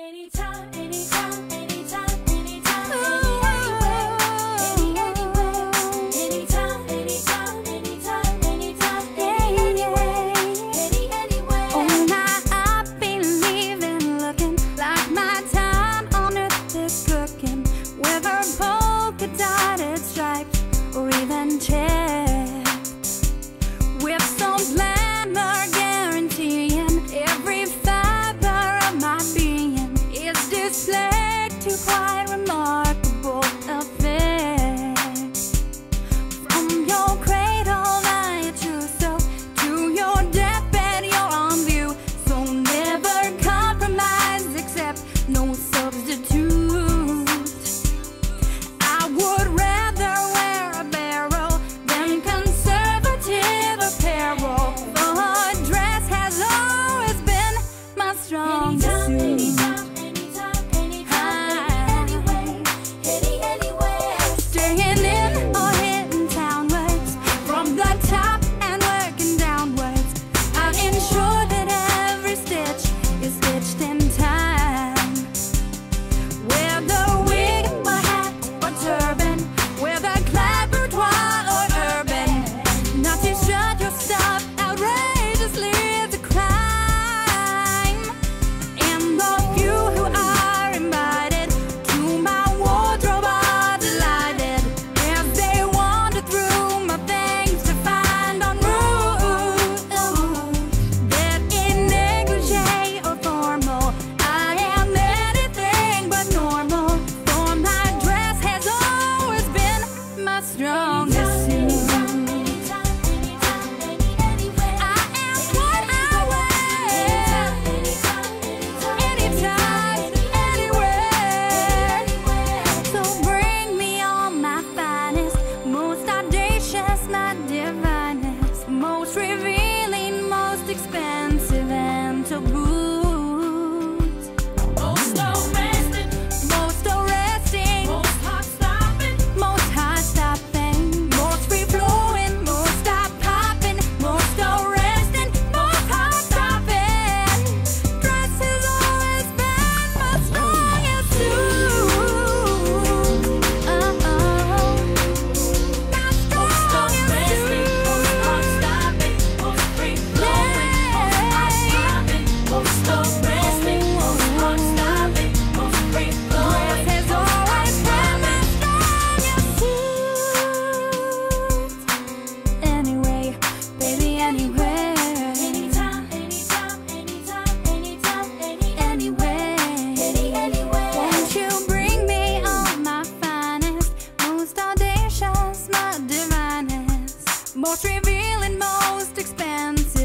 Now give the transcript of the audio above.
Anytime, anytime, anytime, anytime. Anytime, anytime, anytime, anytime, any anywhere, any anywhere. Oh, now I've been looking like my time on earth is cooking with her polka dotted stripes or even checks. Every most revealing, most expensive.